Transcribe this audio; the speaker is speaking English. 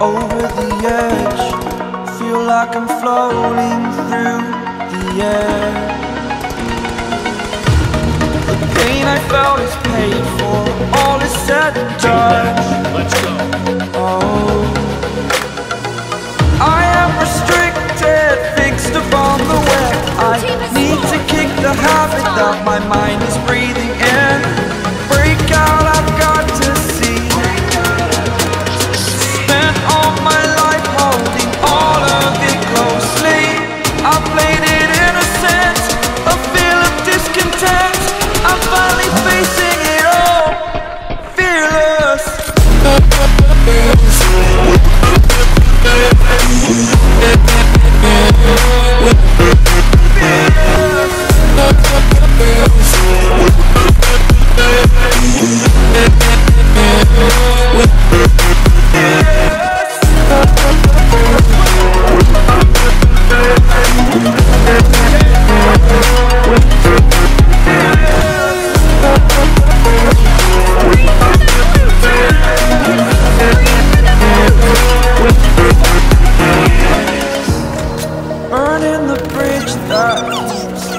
over the edge. Feel like I'm floating through the air. The pain I felt is paid for. All is said and done. Let's go. Oh. I am restricted Fixed upon the web. I need to kick the habit That my mind is breathing